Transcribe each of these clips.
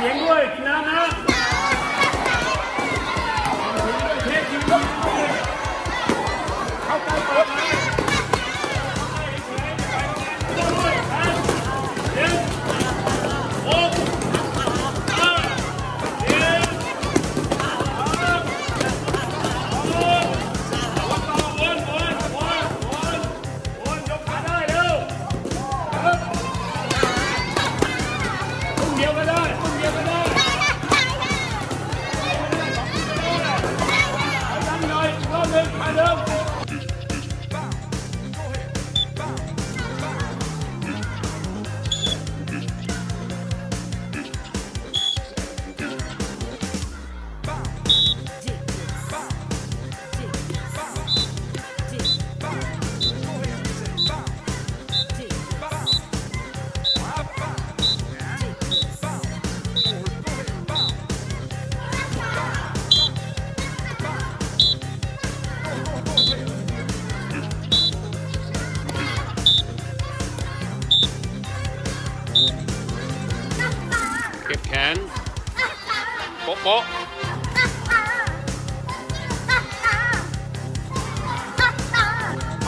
เสียงด้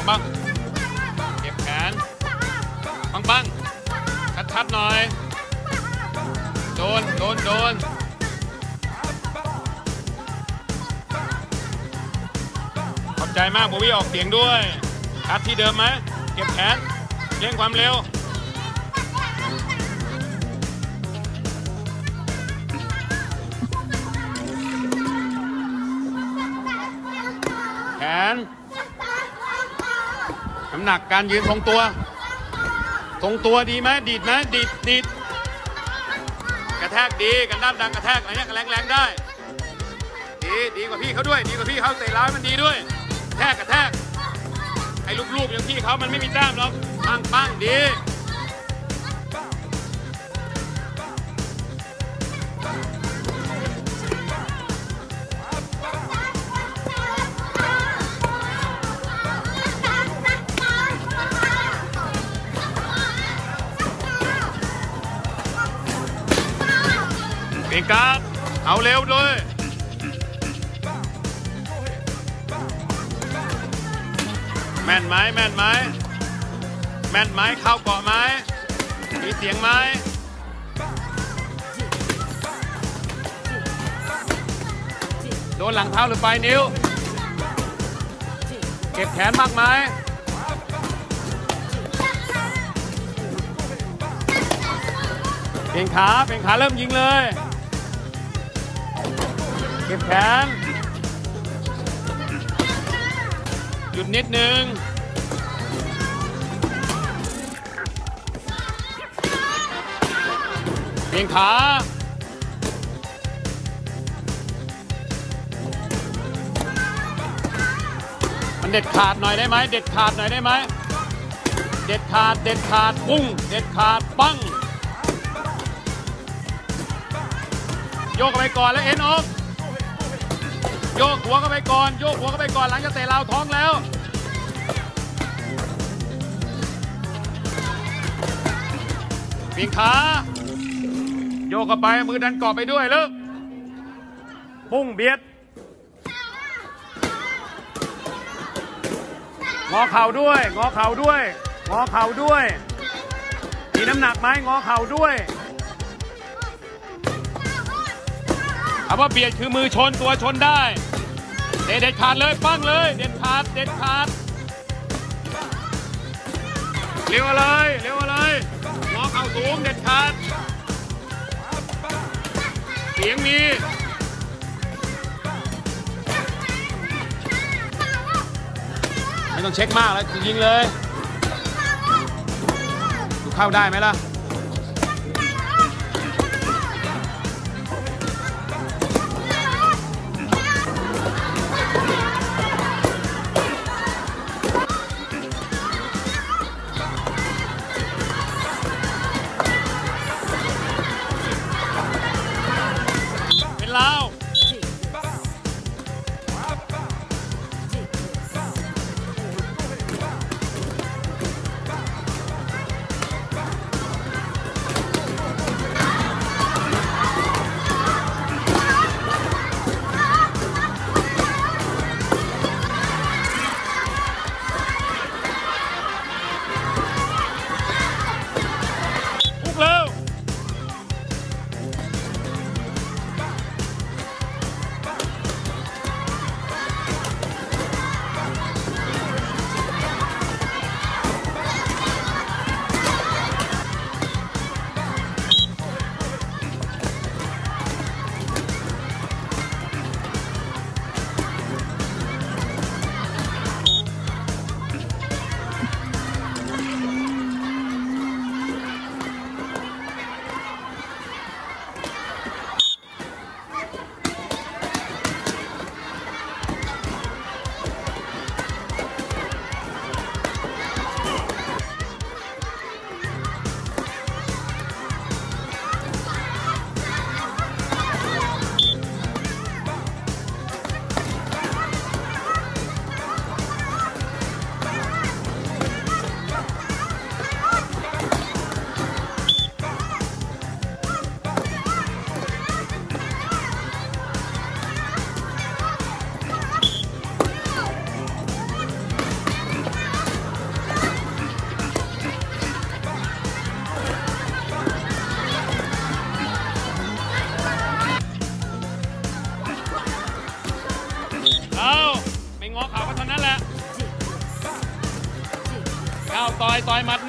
ปังปังเก็บแขนปังปังชัดชัดหน่อย โดน โดน โดน ขอบใจมากโบวี่ออกเสียงด้วยชัดที่เดิมไหม เก็บแขนเร่งความเร็วำหนักการยืนทรงตัว ทรงตัวดีไหมดีดไหมดีดดีดกระแทกดีกันด้ามดังกระแทกอะไรเนี้ยแรงแรงได้ ดีดีกว่าพี่เขาด้วย ดีกว่าพี่เขาเตะร้ายมันดีด้วยแทกกระแทกไอ้ลูกๆอย่างพี่เขามันไม่มีแต้มหรอกปังปังดี เปลี่ยนการเอาเร็วด้วยแม่นไหมแม่นไหมแม่นไหมเข้าเกาะไหมมีเสียงไหมโดนหลังเท้าหรือปลายนิ้ว เก็บแขนมากไหมเปลี่ยนขาเปลี่ยนขาเริ่มยิงเลย เก็บแขนหยุดนิดนึงเปลี่ยนขามันเด็ดขาดหน่อยได้ไหม เด็ดขาดหน่อยได้ไหม เด็ดขาด เด็ดขาด ปุ้ง เด็ดขาด ปังโยกไปก่อนแล้วเอ็นออก โยกหัวเข้าไปก่อน โยกหัวเข้าไปก่อนหลังจากเตะราวท้องแล้ว ปีนขา โยกเข้าไปมือดันเกาะไปด้วยเลิกพุ่งเบียดงอเข่าด้วยงอเข่าด้วยงอเข่าด้วย มีน้ำหนักไหมงอเข่าด้วยคำว่าเบียดคือมือชนตัวชนได้ เด็ดขาดเลยปั้งเลย เด็ดขาดเด็ดขาดเร็วเลยเร็วเลยงอเข่าสูงเด็ดขาดเสียงมีไม่ต้องเช็คมากแล้วยิงเลยดูเข้าได้ไหมล่ะ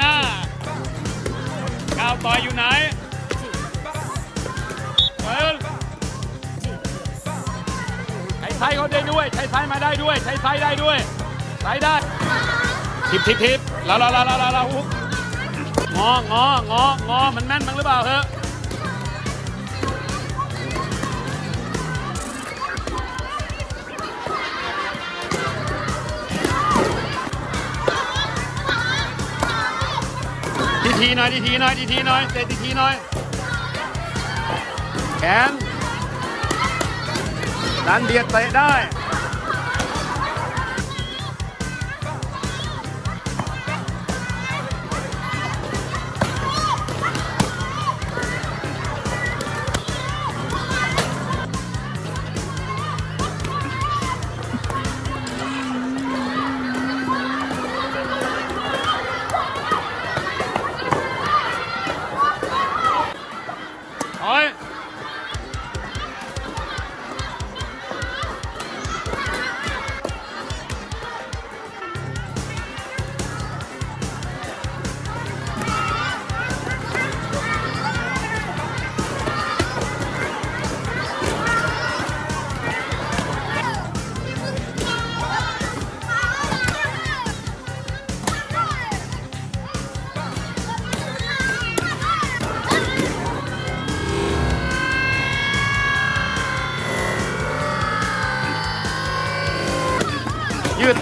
หน้า ก้าวต่อยอยู่ไหนเปิดใช้ไซเขาได้ด้วย ใช้ไซมาได้ด้วย ใช้ไซได้ด้วยไซได้ทิปทิปทิปแล้วแล้วแล้วแล้วแล้วอุ๊กงองององอมันแม่นมั้งหรือเปล่าเฮ้ ทีหน่อยดีทีหน่อยดีทีหน่อยเตะดีทีหน่อยแขนดันเบียดเตะได้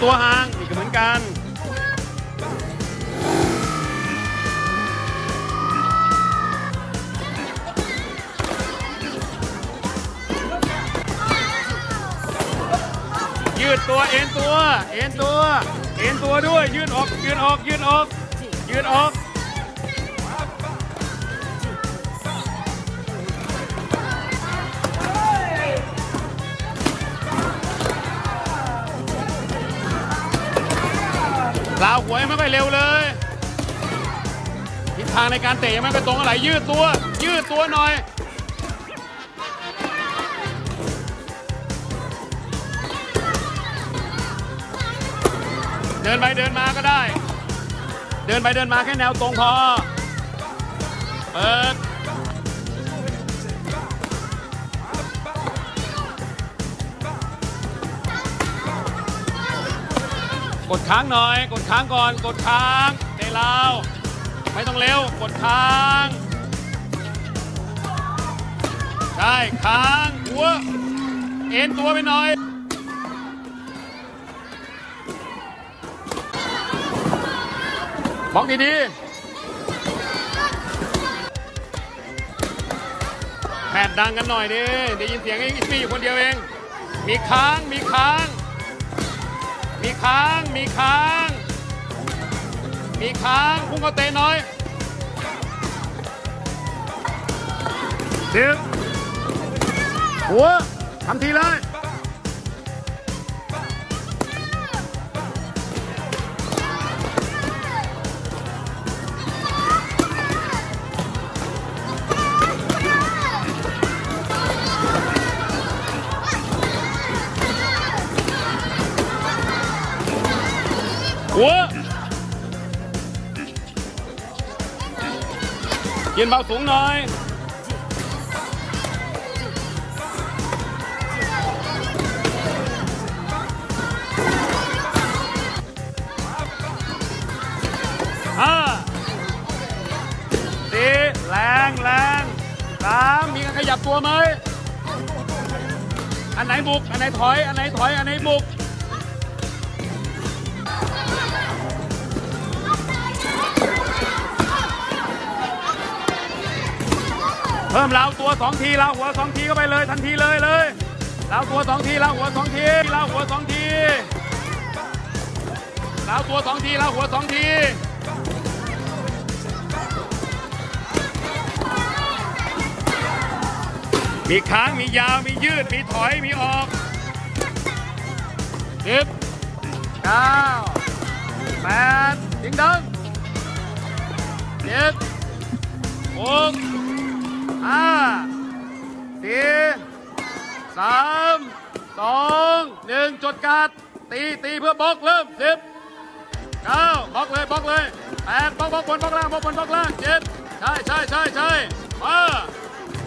ตัวห่างนี่ก็เหมือนกันยืดตัวเอ็นตัว เอ็นตัว เอ็นตัวด้วย ยืดออก ยืดออก ยืดออก ยืดออก ไม่เร็วเลยทิศทางในการเตะยังไม่ไปตรงอะไรยืดตัว ยืดตัวหน่อยเดินไปเดินมาก็ได้ เดินไปเดินมาแค่แนวตรงพอ เปิด กดค้างหน่อย กดค้างก่อน กดค้างเตะลาวไม่ต้องเร็ว กดค้างใช่ค้างหัวเอ็นตัวไปหน่อยบล็อกดีๆแผดดังกันหน่อยดิ ได้ยินเสียงไอ้อิสมี่อยู่คนเดียวเอง มีค้าง มีค้าง มีค้าง มีค้าง มีค้าง พุ่งเขาเตะน้อยดึงหัวทำทีเลย หัวยืนเบาสูงหน่อยห้าสี่แรงแรงสามมีก เพิ่มลาตัวสองทีลาหัวสองทีเข้าไปเลยทันทีเลยเลยลาตัวสองทีลาหัวสองทีลาหัวสองทีลาตัวสองทีลาหัวสองทีมีค้าง มียาว มียืด มีถอย มีออกสิบเก้าแปดดิงดังเจ็ดหก ห้าสี่สามสองหนึ่งจดการ์ดตีตีเพื่อบล็อกเริ่มสิบเก้าบล็อกเลยบล็อกเลยแปดบล็อกบล็อกบนบล็อกล่างบล็อกบนบล็อกล่างเจ็ดใช่ใช่ใช่ใช่มา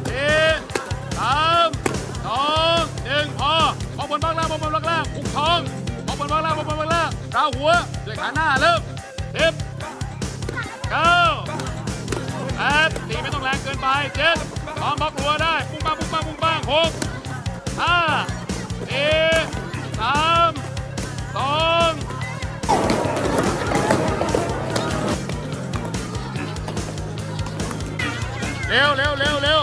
สี่สามสองหนึ่งพอบล็อกบนบล็อกล่างบล็อกบนบล็อกล่างคุกท้องบล็อกบนบล็อกล่างบล็อกบนบล็อกล่างราหัวด้วยขาหน้าเริ่มสิบเก้า ดตีไม่ต้องแรงเกินไปเจ็ดพร้อมบล็อกหัวได้ปุ้งปังปุ้งปังปุ้งปังหกห้าสี่สามสองเร็วเร็วเร็วเร็ว